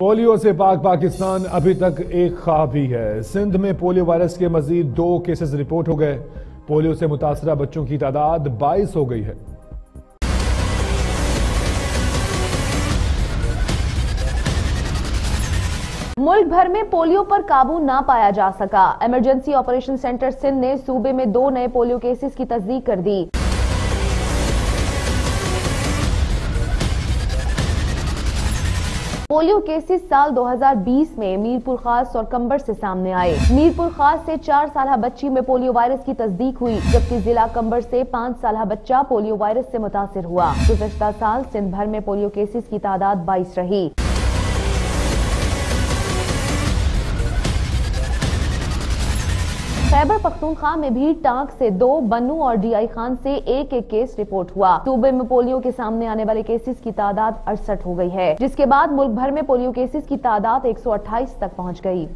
Polio से पाक पाकिस्तान अभी तक एक ख्वाब ही है। सिंध में पोलियो वायरस के मजीद दो केसेस रिपोर्ट हो गए। पोलियो से मुतासरा बच्चों की तादाद 22 हो गई है। मुल्क भर में पोलियो पर काबू ना पाया जा सका। इमरजेंसी ऑपरेशन सेंटर सिंध ने सूबे में दो नए पोलियो केसेस की तस्दीक कर दी। पोलियो केसेस साल 2020 में मीरपुर खास और कंबर से सामने आए। मीरपुर खास से चार साल बच्ची में पोलियो वायरस की तस्दीक हुई, जबकि जिला कंबर से पाँच साल बच्चा पोलियो वायरस से मुतासर हुआ। गुजशत साल सिंध भर में पोलियो केसेस की तादाद बाईस रही। खैबर पख्तूनख्वा में भी टांक से दो, बन्नू और डीआई खान से एक एक केस रिपोर्ट हुआ। सूबे में पोलियो के सामने आने वाले केसेस की तादाद अड़सठ हो गई है, जिसके बाद मुल्क भर में पोलियो केसेस की तादाद 128 तक पहुँच गई।